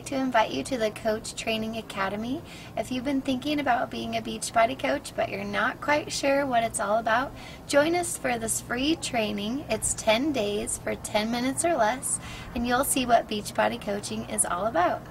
like to invite you to the Coach Training Academy. If you've been thinking about being a Beachbody coach but you're not quite sure what it's all about, join us for this free training. It's 10 days for 10 minutes or less, and you'll see what Beachbody coaching is all about.